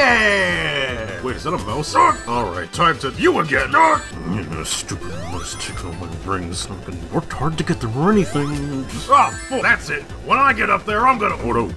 Yeah! Wait, is that a mouse? Alright, time to you again! You know, stupid mouse tickle my brain's not gonna worked hard to get the or anything. Ah, Oh, fool, that's it! When I get up there, I'm gonna- Oh no.